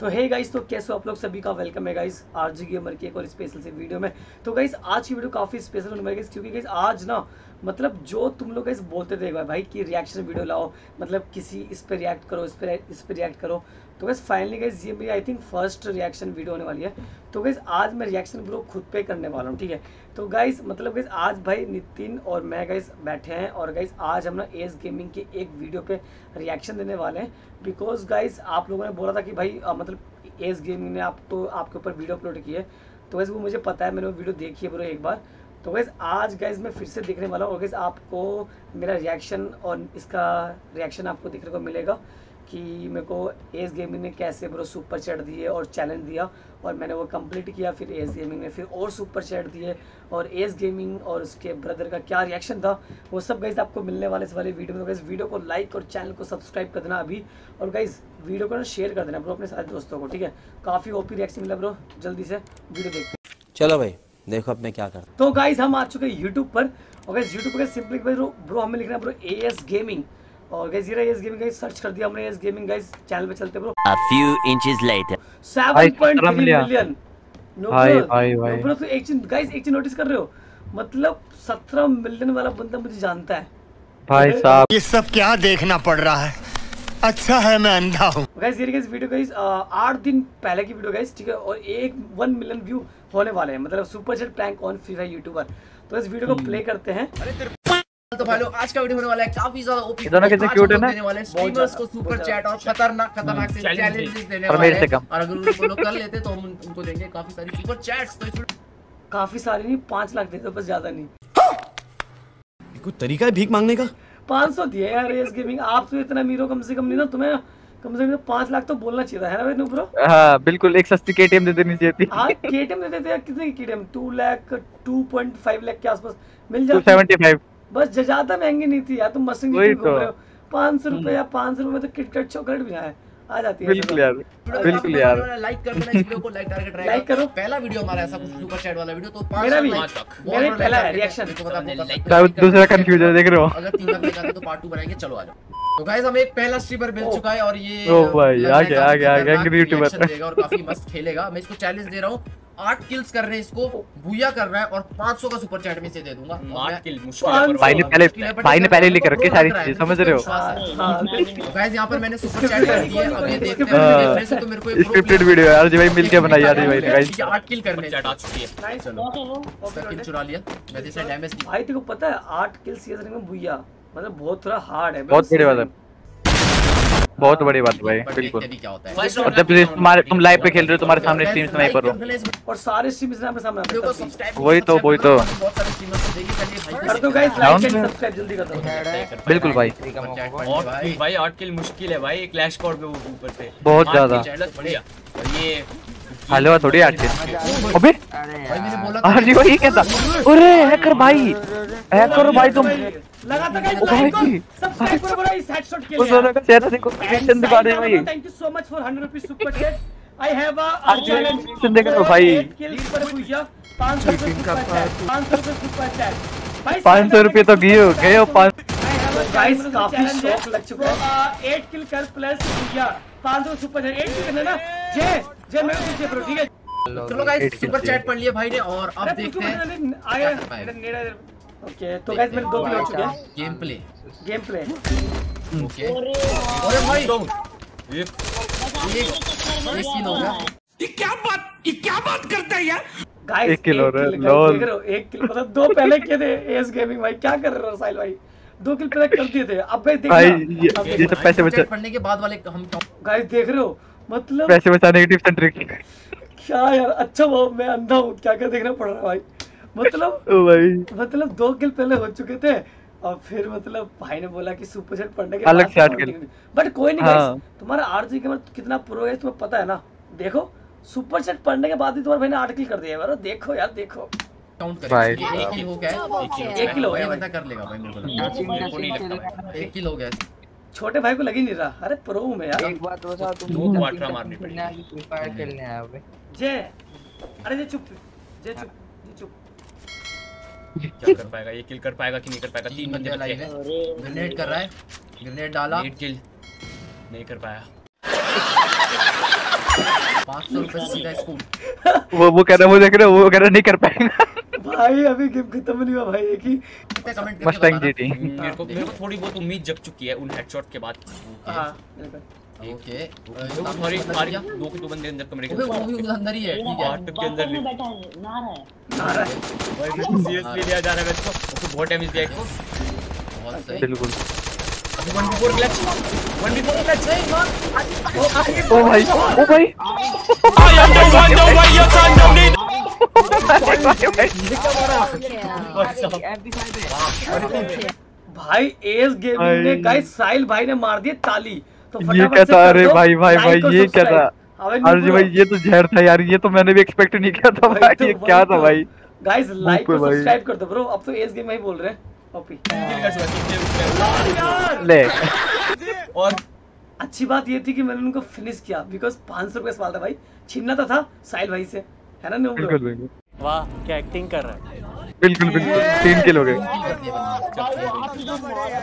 तो hey guys तो कैसे हो आप लोग सभी का? वेलकम है गाइस आरजी गेमर की एक और स्पेशल से वीडियो में। तो गाइस आज की वीडियो काफ़ी स्पेशल होने वाली है क्योंकि गाइस आज ना मतलब जो तुम लोग गाइस बोलते थे भाई कि रिएक्शन वीडियो लाओ मतलब किसी इस पर रिएक्ट करो इस पर इस पर रिएक्ट करो। तो गाइस फाइनली गाइस ये मेरी I think first reaction video होने वाली है। तो गाइस आज मैं रिएक्शन वीडियो खुद पे करने वाला हूँ ठीक है? तो गाइस मतलब गाइस आज भाई नितिन और मैं गाइस बैठे हैं और गाइस आज हम ना एस गेमिंग की एक वीडियो पे रिएक्शन देने वाले हैं। बिकॉज़ गाइस आप लोगों ने बोला था कि भाई अ, मतलब एस गेमिंग ने आप तो आपके ऊपर वीडियो अपलोड की है तो वैसे वो मुझे पता है मैंने वो वीडियो देखी है ब्रो एक बार। तो वैसे आज गाइज़ मैं फिर से देखने वाला हूँ और guys, आपको मेरा रिएक्शन और इसका रिएक्शन आपको देखने को मिलेगा कि मेरे को एस गेमिंग ने कैसे ब्रो सुपर चैट दिए और चैलेंज दिया और मैंने वो कंप्लीट किया फिर एस गेमिंग ने फिर और सुपर चैट दिए और एस गेमिंग और उसके ब्रदर का क्या रिएक्शन था वो सब गाइज़ आपको मिलने वाले इस वाले वीडियो में। तो गाइज़ वीडियो को लाइक और चैनल को सब्सक्राइब कर देना अभी और गाइज़ वीडियो को ना शेयर कर देना ब्रो अपने सारे दोस्तों को ठीक है? काफ़ी ओपी रिएक्शन मिला ब्रो जल्दी से वीडियो देखते चलो भाई। देखो अब मैं क्या करता तो गाइज़ हम आ चुके हैं यूट्यूब पर। और गाइज़ यूट्यूब पर सिंपली ब्रो ब्रो हमें लिखना है ब्रो ए एस गेमिंग और गाइज़ ये एस गेमिंग गाइज़ सर्च कर दिया हमने एस गेमिंग गाइज़ चैनल पे चलते bro A few inches later. 7.3 million. Million no भाई, ब्रो भाई, भाई। नो ब्रो तो एक चीज़ गाइज़ एक चीज़ नोटिस कर रहे हो? मतलब 17 मिलियन वाला बंदा मुझे जानता है। भाई साहब। ये सब क्या देखना पड़ रहा है? अच्छा है मैं अंधा हूँ। गाइज़ ये गाइज़ वीडियो गाइज़ आठ दिन पहले की वीडियो गाइज़ ठीक है? और एक वन मिलियन व्यू होने वाले हैं। मतलब super chat prank on Free Fire YouTuber तो इस वीडियो को प्ले करते हैं। तो भाई लोग आज का वीडियो होने वाला है। काफ़ी ज़्यादा ओपी दोनों कितने cute है ना? देने वाले स्ट्रीमर्स को सुपर चैट और खतरनाक खतरनाक से चैलेंजेस देने वाले हैं। और अगर उनको लोग कर लेते तो हम उनको देंगे काफ़ी सारी सुपर चैट्स तो काफ़ी सारे नहीं पाँच लाख दे दो बस ज़्यादा नहीं। कोई तरीका है भीख मांगने का? 500 दिए यार रेस गेमिंग आप तो इतना अमीर हो कम से कम नहीं ना तुम्हें कम से कम पाँच लाख तो बोलना चाहिए था है ना भाई नो ब्रो? हाँ बिल्कुल एक सस्ती केटीएम दे देनी चाहिए थी। हाँ केटीएम देते थे यार कितने की KTM two lakh two point five lakh के आसपास मिल जाती। सेवेंटी फाइव बस ज़्यादा महँगी नहीं थी यार तुम मस्त घूम तो। रहे हो। पाँच सौ रुपए या पाँच सौ रुपए तो किटकट चॉकलेट भी है आ जाती है बिल्कुल यार बिल्कुल यार। लाइक कर देना इस वीडियो को लाइक टारगेट रहेगा लाइक करो। पहला वीडियो हमारा ऐसा कुछ सुपर चैट वाला वीडियो तो 5 से 5 तक। मेरा पहला पता है। साहब, दूसरा कंफ्यूजन देख रहे हो। अगर तीन लाख देखा तो पार्ट टू बनाएँगे चलो आ जाओ। तो गाइस हमें एक पहला स्ट्रीमर मिल चुका है और ये ओ भाई, आ गया, आ गया, एंग्री देगा और काफ़ी मस्त खेलेगा। मैं इसको चैलेंज दे रहा हूँ। आठ किल्स कर रहे हैं इसको भूया कर रहा है और 500 का सुपर चैट में से दे दूँगा। है। भाई ने पहले है, भाई ने पहले लिख रखी सारी है, चीज़ें समझ रहे हो? विश्वास है। हाँ गाइस यहाँ पर मैंने सुपर चैट कर दिया अब ये देखते हैं। हाँ। से तो मेरे को ये स्क्रिप्टेड वीडियो यार जी भाई मिलके बनाई यार जी भाई गाइस है, आठ किल करने चैट आ चुकी है। नाइस चलो। इसका किल चुरा लिया? वैसे से डैमेज भाई तेको पता है आठ किल सीएस में भूया मतलब बहुत थोड़ा हार्ड है बहुत बड़ी बात है। बहुत बड़ी बात भाई बिल्कुल। है? और जब तुम्हारे तुम लाइव पे खेल रहे हो तुम्हारे सामने टीम स्नाइपर हो। और सारे टीम स्नाइपर सामने हैं। सब्सक्राइब वही तो, वही तो। बहुत सारे स्ट्रीमर्स को देखिए चलिए भाई कर दो गाइस लाइक एंड सब्सक्राइब जल्दी कर दो। बिल्कुल भाई। भाई 8 किल मुश्किल है भाई क्लैश कोड पे ऊपर से बहुत ज़्यादा। बढ़िया। ये हेलो थोड़ी के अबे भाई मैंने बोला हाँ जी भाई कैसा अरे हैकर भाई! हैकर भाई तुम लगातार गाइस ओ लाइक भाई। सब्सक्राइब करो बड़ा इस हेडशॉट के उस का चेहरा देखो रिएक्शन दिखा रहे हैं भाई। Thank you so much for 100 rupees super chat I have a challenge देख भाई। किल पर भूया 500 रुपए सुपर चैट 500 रुपए सुपर चैट पाँच सौ रुपये तो गए हो गए पाँच गाइस काफ़ी शौक लग चुका है। 8 किल कर प्लस भूया 500 सुपर चैट 8 किल करना ना? जय! जय मेरे पीछे ब्रो ठीक है चलो गाइस सुपर चैट पढ़ लिया भाई ने और अब देखते हैं। आया ओके तो गाइस मेरे दो किल हो चुके हैं। Game play game play okay अरे भाई। डाउन एक एक एक किल हो गया। गाइस एक kill हो है। देख रहे हो एक किल मतलब दो पहले किए थे एस गेमिंग भाई। क्या कर रहे हो साहिल भाई? दो किल पहले कर दिए थे। अब भाई भाई देखना ये ये सब पैसे बचा। पढ़ने के बाद वाले हम गाइस देख रहे हो मतलब पैसे बचाने की टिप्स एंड ट्रिक क्या यार अच्छा वो मैं अंधा हूँ क्या क्या देखना पड़ रहा है भाई? मतलब भाई। मतलब दो किल पहले हो चुके थे और फिर मतलब भाई ने बोला कि सुपर चैट पढ़ने के अलग से आठ kill। बट कोई नहीं हाँ। गाइस तुम्हारा आरजी के मतलब कितना प्रो है तुम्हें पता है ना? देखो सुपर चैट पढ़ने के बाद भी तुम्हारे भाई ने आठ किल कर दिया है यार देखो यार देखो। काउंट करें। एक किल हो गया एक किल हो गया। बंदा कर लेगा भाई। मेरे को लगता मेरे को नहीं लगता एक किल हो गया। छोटे भाई को लग ही नहीं रहा। अरे प्रो हूँ मैं यार। एक बात बताओ तुम दो क्वार्टर मारनी खेलने आए फ्री फायर खेलने हो बे? जय। अरे जय चुप जय चुप जय चुप। क्या कर पाएगा? ये किल कर पाएगा कि नहीं कर पाएगा? तीन बंदे बचे हैं। ग्रेनेड कर रहा है। ग्रेनेड डाला। एट किल नहीं कर पाया। आठ सौ रुपए सीधा स्कूल। वो वो कह रहा है वो देख रहे हो, वो कह रहा है नहीं कर पाएगा। भाई अभी गेम खत्म नहीं हुआ भाई एक ही मस्टैंग। जीटी मेरे को मेरे को थोड़ी बहुत उम्मीद जग चुकी है उन हेडशॉट के बाद हाँ। ओके हमारी हमारी दो के दो बंदे अंदर कमरे के वो भी उधर अंदर ही है ठीक है आठ के अंदर ले बैठा है ना रहा है आ रहा है भाई सीरियसली लिया जा रहा है मेरे को उसको बहुत डैमेज दिया इसको बहुत सही बिल्कुल 1v4 क्लच 1v4 क्लच नहीं मार ओ भाई ओ भाई भाई एस गेमिंग ने भाई। गाइस साहिल भाई ने मार दिए ताली। तो ये फटाफट क्या था अरे भाई भाई भाई ये क्या था अरे जी भाई ये तो जहर था यार ये तो मैंने भी एक्सपेक्ट नहीं किया था भाई तो, ये क्या था तो। भाई? गाइस लाइक और सब्सक्राइब कर दो ब्रो अब तो एस गेम ही बोल रहे हैं। ओपी ले। और अच्छी बात ये थी कि मैंने उनको फिनिश किया। बिकॉज़ पाँच सौ रुपये सवाल था भाई। छीनना तो था साहिल भाई से। है ना नींबू बिल्कुल बिल्कुल। वाह क्या एक्टिंग कर रहा है? बिल्कुल बिल्कुल। तीन किल हो गए।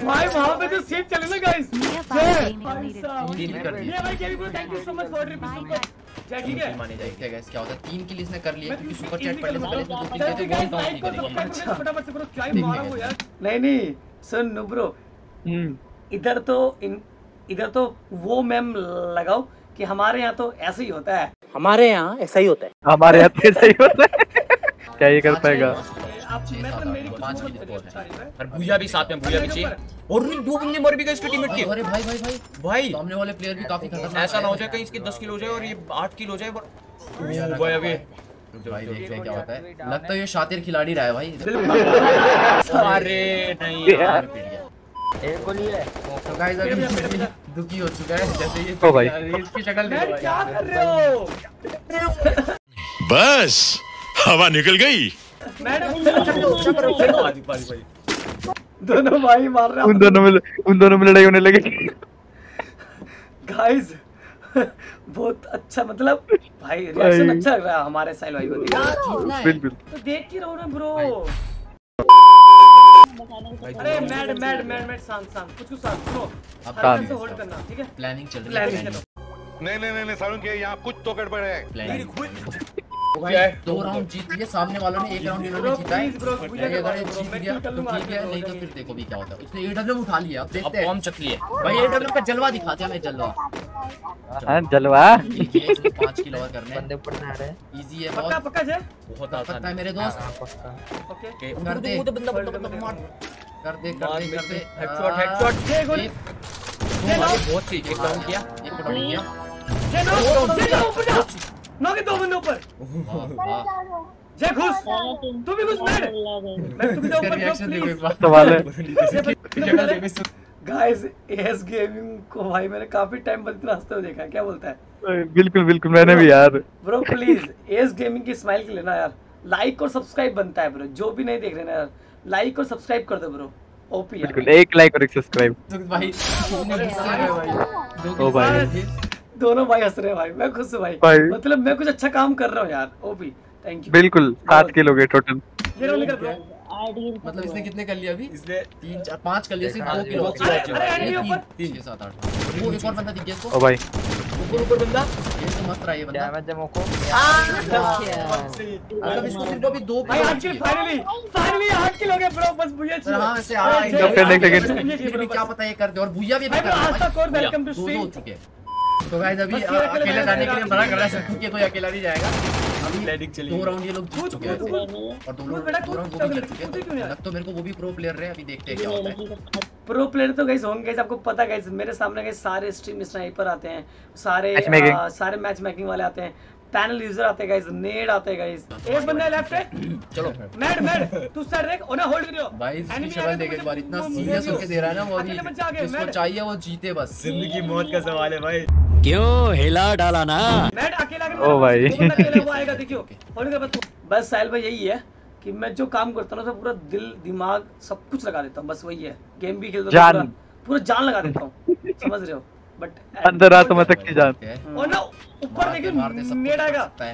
भाई वहाँ पे जो सीट चले ना गाइस तीन कर दिए भाई KV bro thank you so much for reply जय ठीक है? माने जाए क्या गाइस क्या होता है? तीन किल इसने कर लिए क्योंकि सुपर चैट पढ़ने से पहले इसने दो थे वो नहीं करेंगे। ही है। नहीं नहीं सुन नुब्रो हम्म। इधर तो इन इधर तो वो मैम लगाओ। कि हमारे यहाँ तो ऐसे ही होता है। हमारे यहाँ ऐसा ही होता है। हमारे हाथ में सही होता है। क्या ये कर पाएगा? तो है। है। और भूया भी साथ में भूया भी चाहिए। और दो बंदे मर भी गए इसके टीममेट के। अरे भाई भाई भाई। भाई। सामने वाले प्लेयर भी काफ़ी खतरनाक ऐसा ना हो जाए कहीं इसके 10 किलो हो जाए और ये 8 किलो हो जाए। पर भाई अभी। भाई देखते हैं क्या होता है। लगता है ये शातिर खिलाड़ी रहा है भाई। अरे नहीं यार। एक गोली है। तो गाइस अभी दुखी हो चुका है जैसे ये ओ भाई। इसकी शक्ल देखो क्या कर रहे हो? बस हवा निकल गई। पाजी दोनों भाई मार रहे उन दोनों में उन दोनों में लड़ाई होने लगी। गाइस बहुत अच्छा मतलब भाई रिएक्शन भाई। अच्छा लग रहा है हमारे साहिल भाई को देख के। बिल्कुल। तो देख के रहो ना ब्रो अरे मैड मैड मैड मैड शांत शांत कुछ कुछ शांत सुनो। हल्का से होल्ड करना ठीक है? प्लानिंग चल रही है नहीं नहीं नहीं, नहीं सारुण के यहाँ कुछ तो गड़बड़ है। है? दो राउंड जीत लिए सामने वालों ने एक राउंड इन्होंने जीता है। प्लीज़ ब्रो मुझे अगर ये जीत गया तो ठीक है नहीं तो फिर देखो भी क्या होता है। उसने एडब्ल्यू उठा लिया अब देखते हैं। बॉम्ब चकली है भाई एडब्ल्यू का जलवा दिखाते हैं हमें जलवा। हाँ जलवा। पाँच किलो और करने बंदे ऊपर से आ रहे। हैं इजी है पक्का बहुत। पक्का आसान है। मेरे दोस्त? हाँ पक्का। ओके। ओके कर दे। तो बंदा बंदा बंदा मार। कर दे कर दे कर दे। हेडशॉट हेडशॉट जय गोली। बहुत सही एक डाउन किया एक डाउन किया। जय नो। ऊपर जा नो के दो बंदे ऊपर जय घुस तू भी घुस मैड मैं तू भी जा ऊपर रिएक्शन देखो एक बार। सवाल है गाइस एस गेमिंग को भाई मैंने काफ़ी टाइम बाद इतना हँसते हुए देखा है। क्या बोलता है? बिल्कुल बिल्कुल मैंने भी यार। ब्रो प्लीज़ एस गेमिंग की स्माइल के लेना यार लाइक और सब्सक्राइब बनता है ब्रो जो भी नहीं देख रहे ना यार लाइक और सब्सक्राइब कर दो ब्रो ओपी यार। बिल्कुल एक लाइक और एक सब्सक्राइब तो भाई ओ भाई। दोनों भाई हंस रहे हैं भाई। मैं खुश हूँ भाई। भाई। मतलब मैं कुछ अच्छा काम कर रहा हूँ यार ओपी थैंक यू बिल्कुल सात किल हो गए टोटल मतलब इसने कितने कर लिया अभी? इसने तीन चार पाँच कर लिए सिर्फ़ दो किलो। तीन ऊपर। तीन छह सात आठ। वो एक और बंदा दिख गया ओ इसको भाई। ऊपर ऊपर बंदा। ये तो मस्त रहा ये बंदा। डैमेज है मोको? मतलब इसको सिर्फ़ अभी दो भाई किल चाहिए फाइनली फाइनली आठ किल गए ब्रो बस भैया सर हाँ वैसे आ जय- है फिर भी bro, क्या पता ये कर दे और भूया भी भाई कर ब्रो आज तक और वेलकम टू दो हो स्ट्रीम चुके हैं। तो गाइस अभी अकेले जाने के लिए मना कर रहा है क्योंकि कोई अकेला नहीं जाएगा। अभी दो राउंड ये लोग जीत चुके हैं। और दो बेटा, दो राउंड वो भी जीत चुके हैं? लग तो मेरे को वो भी प्रो प्लेयर रहे अभी देखते हैं क्या होता है। प्रो प्लेयर तो गाइस होंगे गाइस आपको पता गाइस मेरे सामने गाइस सारे स्ट्रीम स्नाइपर आते हैं। सारे आ, सारे मैच मेकिंग वाले आते हैं। पैनल यूज़र आते हैं गाइस नेड आते हैं गाइस एक बंदा लेफ़्ट है। चलो। मैड मैड तू साइड देख ओना होल्ड करियो। भाई इसकी आगे देख एक बार इतना सीरियस होके दे रहा है ना वो अभी। जिसको चाहिए वो जीते बस। ज़िंदगी मौत का सवाल है भाई। क्यों हिला डाला ना? मैड अकेला ओ भाई। आएगा देखियो। बस बस साहिल भाई यही है कि मैं जो काम करता हूँ ना तो पूरा दिल दिमाग सब कुछ लगा देता हूँ बस वही है। गेम भी खेलता हूँ पूरा जान लगा देता हूँ समझ रहे हो? बट अंदर आत्मा तक की जान। और ना ऊपर देखिए नेड आएगा। है।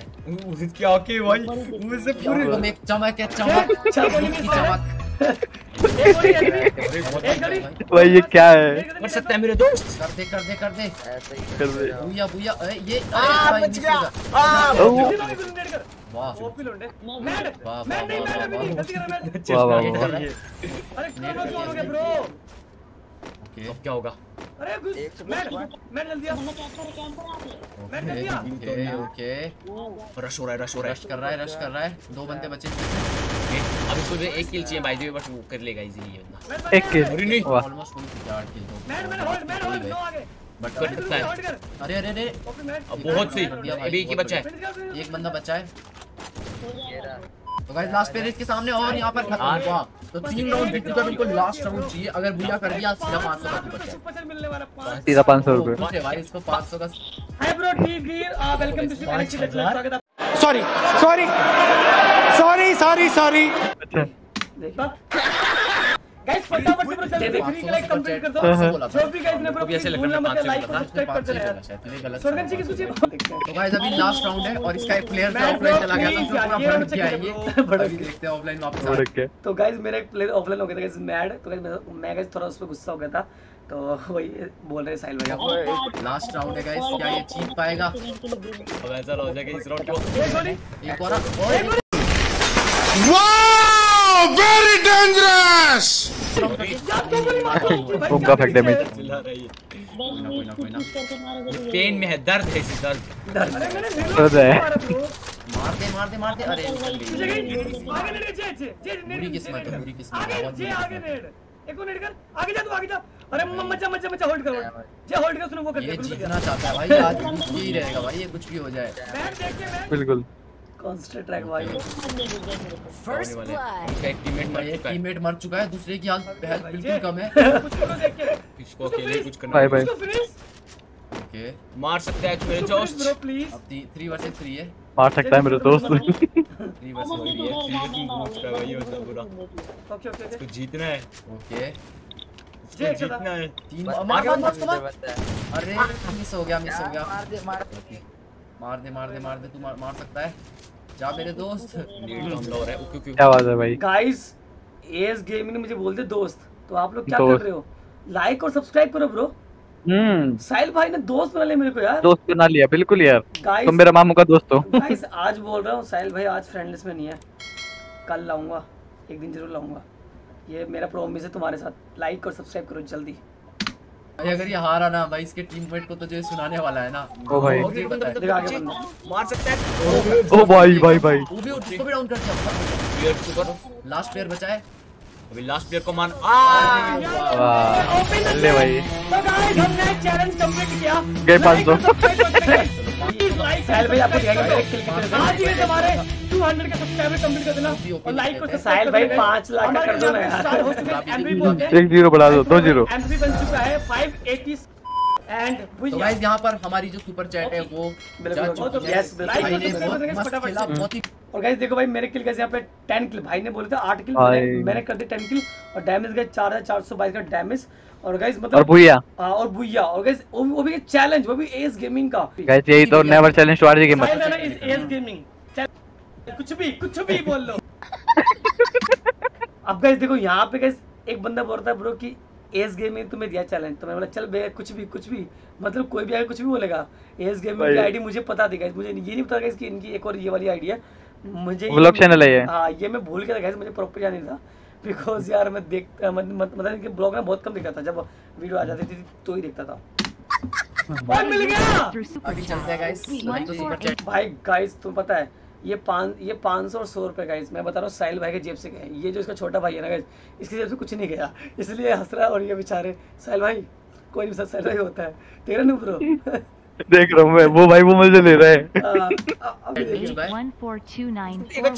क्या ओके भाई मुझसे पूरे चमक है चमक। में चमक। भाई ये क्या है? कर सकता है मेरे दोस्त कर दे कर दे कर दे। ऐसा ही कर दे। बुया बुया अरे ये आ, बच गया। वाह ओपी लोंडे। मैड मैड नहीं वाह, मैड अभी वाह, नहीं वाह। गलती कर रहा मैड वाह वाह नेट वाह। कर रहा है अरे हो। गया ब्रो ओके अब क्या होगा? अरे मैड मैड जल्दी आ मैड जल्दी आ ओके ओके रश हो। रहा है। रश हो रहा रश कर रहा है रश कर रहा है। दो बंदे बचे। अब इसको भी एक किल चाहिए भाई जी बट वो कर लेगा इजीली ये बंदा। एक किल अरे नहीं ऑलमोस्ट फुल किया आठ किल तो mad mad hold mad hold no आगे। बट कर सकता है। अरे अरे अरे। अब बहुत सी अभी एक ही बचा है। एक बंदा बचा है। तो गाइस लास्ट इसके सामने और यहाँ पर खत्म हुआ। तो तीन राउंड विक्ट्री का बिल्कुल लास्ट राउंड चाहिए। अगर बुया कर दिया सीधा 500 का मिलने वाला सीधा पाँच सौ रुपये पूछे भाई इसको 500 का हाय ब्रो वेलकम टू। स्वागत है sorry sorry sorry sorry sorry अच्छा। देखा? गाइस फटाफट से जल्दी फ्री के लाइक कंप्लीट कर दो जो भी गाइस मत लाइक और पाँच सब्सक्राइब कर देना यार। गलत जी किसको चाहिए तो गाइस अभी लास्ट राउंड है और इसका एक प्लेयर ऑफलाइन चला गया था please उसको पूरा यार, गया ये। ये देखते हैं ऑफलाइन वापस आ तो गाइस मेरा एक प्लेयर ऑफलाइन हो गया था गाइस मैड तो गाइस मैं गाइस थोड़ा उस पे गुस्सा हो गया था तो वही बोल रहे साहिल भैया। लास्ट राउंड है गाइस क्या ये जीत पाएगा? अब ऐसा हो जाएगा इस राउंड को। एक और और एक वाओ वेरी डेंजरस उनका है ना पेन में है दर्द है इसी दर्द। अरे मैंने कर दे। मारा दे मार दे मार दे अरे आगे नेड जे जे जे नेड बुरी किस्मत है, बुरी किस्मत आगे जे आगे नेड एक और नेड कर। आगे जा तू आगे जा। अरे म- मचा मचा मचा होल्ड कर जे होल्ड कर सुनो वो कर ये जीतना चाहता है भाई आज कुछ भी रहेगा भाई ये कुछ भी हो जाए। मैच के कांस्टेंट ट्रैक भाई है उसका एक टीममेट मर चुका है। टीममेट मर चुका है दूसरे की हालत हेल्थ बिल्कुल कम है। कुछ करो देख। के इसको अकेले कुछ करना बाय बाय ओके मार सकता है मेरे ब्रो दोस्त प्लीज़ अब 3 वर्सेस 3 है। मार सकता है मेरे दोस्त। 3 वर्सेस 3 है। लेकिन पूछ रहा है। वही होता पूरा ओके ओके इसको जीतना है। ओके जीतना है। तीन मार, मार मार, मार मार। मुझे पता है। अरे मिस हो गया मिस हो गया। मार दे मार दे मार दे मार दे तू मार, मार सकता है। जा मेरे दोस्त। नीड कम है ओके ओके क्या बात है भाई? गाइस एस गेमिंग ने मुझे बोलते दोस्त। तो आप लोग क्या कर रहे हो? लाइक और सब्सक्राइब करो ब्रो हम्म। साहिल भाई ने दोस्त बना लिया मेरे को यार। दोस्त बना लिया बिल्कुल यार। तुम मेरा मामू का दोस्त हो। गाइस आज बोल रहा हूँ साहिल भाई आज फ्रेंड लिस्ट में नहीं है। कल लाऊँगा एक दिन ज़रूर लाऊँगा। ये मेरा प्रॉमिस है तुम्हारे साथ। लाइक और सब्सक्राइब करो जल्दी। अगर ये हारा ना भाई इसके टीममेट को तो जो सुनाने वाला है ना ओ भाई है मार सकता है ओ भाई भाई भाई वो भी उसको भी डाउन कर दिया प्लेयर सुपर लास्ट प्लेयर बचा है अभी लास्ट प्लेयर को मान आ वाह ले भाई तो गाइस हमने चैलेंज कंप्लीट किया गए 500 साहिल भाई आपको दिखाएँगे मेरे किल कितने आज ही हमारे 200 के सब्सक्राइबर कंप्लीट कर देना। और लाइक और साहिल भाई 5 लाख का कर दो ना यार। चुके एमवी बोलते एक ज़ीरो बढ़ा दो दो ज़ीरो। एमवी बन चुका है 580 एंड तो गाइस यहाँ पर हमारी जो सुपर चैट है वो जा चुकी है। बिल्कुल। भाई ने बहुत मस्त खेला बहुत ही और गाइस देखो भाई मेरे किल कैसे यहाँ पे 10 किल भाई ने बोले थे 8 किल मैंने कर दिए 10 किल और डैमेज गए 4422 का डैमेज और गाइस और मतलब भूया हाँ और बुया और गाइस वो भी वो भी चैलेंज वो भी एस गेमिंग का। गाइस यही तो never challenge to RG gamer S gaming कुछ भी कुछ भी बोल लो। अब गाइस देखो यहाँ पे गाइस एक बंदा बोल रहा था ब्रो कि एस गेमिंग तुम्हें दिया चैलेंज तो मैंने बोला चल बे कुछ भी कुछ भी। मतलब कोई भी आगे कुछ भी बोलेगा। एस की भाई। आईडी मुझे पता थी गाइस मुझे ये नहीं पता गाइस कि इनकी एक और ये वाली आईडी है। मुझे व्लॉग चैनल है ये। हाँ ये मैं भूल गया था गाइस मुझे प्रॉपर याद नहीं था। बिकॉज़ यार मैं देख मत- मत- मतलब इनके ब्लॉग में बहुत कम दिखता था। जब वीडियो आ जाती थी तो ही देखता था। और मिल गया अभी चलते हैं गाइस भाई गाइस तुम पता है ये पाँच ये पाँच सौ और सौ रुपये गाइस मैं बता रहा हूँ साहिल भाई के जेब से गए। ये जो इसका छोटा भाई है ना गाइस इसकी जेब से कुछ नहीं गया। इसलिए हंस रहा है और ये बेचारे साहिल भाई कोई नहीं साहिल भाई होता है। तेरा नहीं ब्रो देख रहा हूँ मैं वो भाई वो मुझे ले रहे हैं।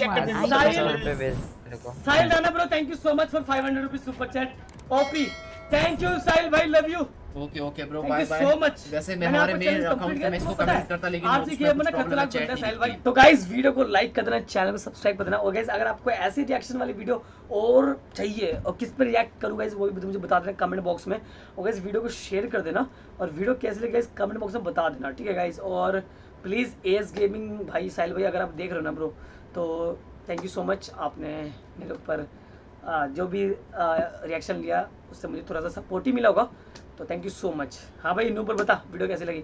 है साहिल। को। Rana bro thank you so much for 500 rupees super chat OP thank you Sahil भाई love you okay okay bro bye bye so much. वैसे मैं हमारे मेन अकाउंट पे मैं इसको कमेंट करता लेकिन आज की मैंने कुछ खतरनाक नहीं साहिल भाई। तो गाइस वीडियो को लाइक कर देना चैनल को सब्सक्राइब कर देना और गाइस अगर आपको ऐसी रिएक्शन वाली वीडियो और चाहिए और किस पर रिएक्ट करूँ गाइस वो भी मुझे बता देना कमेंट बॉक्स में। और गाइस वीडियो को शेयर कर देना। और वीडियो कैसी लगी गाइस कमेंट बॉक्स में बता देना ठीक है गाइस और प्लीज़ एस गेमिंग भाई साहिल भाई अगर आप देख रहे हो ना ब्रो तो थैंक यू सो मच आपने मेरे ऊपर जो भी रिएक्शन लिया उससे मुझे थोड़ा सा सपोर्ट ही मिला होगा। तो थैंक यू सो मच हाँ भाई नूपुर बता वीडियो कैसी लगी?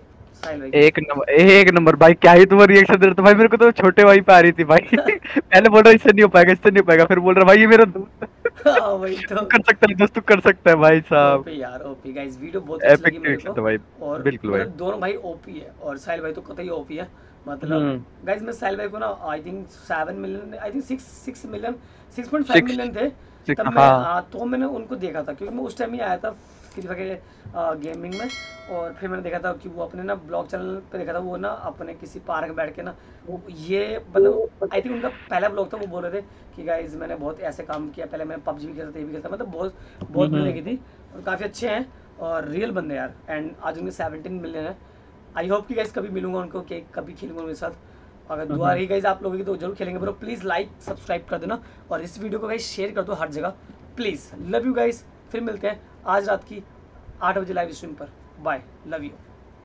एक नंबर एक नंबर भाई क्या ही तुम्हारा रिएक्शन दे रहा था भाई मेरे को तो छोटे भाई पे आ रही थी भाई। पहले बोल रहा इससे नहीं हो पाएगा इससे नहीं हो पाएगा फिर बोल रहा भाई ये मेरा दोस्त हाँ। वही तू तो कर सकता है दोस्त कर सकता है भाई साहब। ओपी यार ओपी गाइस वीडियो बहुत अच्छी लगी मेरे को। था भाई और बिल्कुल भाई। मतलब दोनों भाई ओपी है और साहिल भाई तो कतई ओपी है। मतलब हम्म। गाइस मैं साहिल भाई को ना I think 7 million I think 6 6 million 6.5 million थे। तब मैं हाँ। हाँ, तो मैंने उनको देखा था क्योंकि मैं उस टाइम ही आया था फायर के गेमिंग में। और फिर मैंने देखा था कि वो अपने ना ब्लॉग चैनल पे देखा था वो ना अपने किसी पार्क में बैठ के ना वो ये मतलब आई थिंक उनका पहला ब्लॉग था वो बोल रहे थे कि गाइज़ मैंने बहुत ऐसे काम किया पहले मैंने पबजी भी खेलता था ये भी खेलता मतलब बहुत बहुत। मैंने देखी थी। और काफ़ी अच्छे हैं और रियल बंदे यार। एंड आज उनके सेवनटीन मिलियन है। आई होप कि गाइज़ कभी मिलूँगा उनको कि कभी खेलूँगा उनके साथ। अगर दुआ रही गाइज़ आप लोगों की तो ज़रूर खेलेंगे। ब्रो प्लीज़ लाइक सब्सक्राइब कर देना। और इस वीडियो को गाइज़ शेयर कर दो हर जगह। प्लीज़ लव यू गाइज़ फिर मिलते हैं आज रात की आठ बजे लाइव स्ट्रीम पर। Bye love you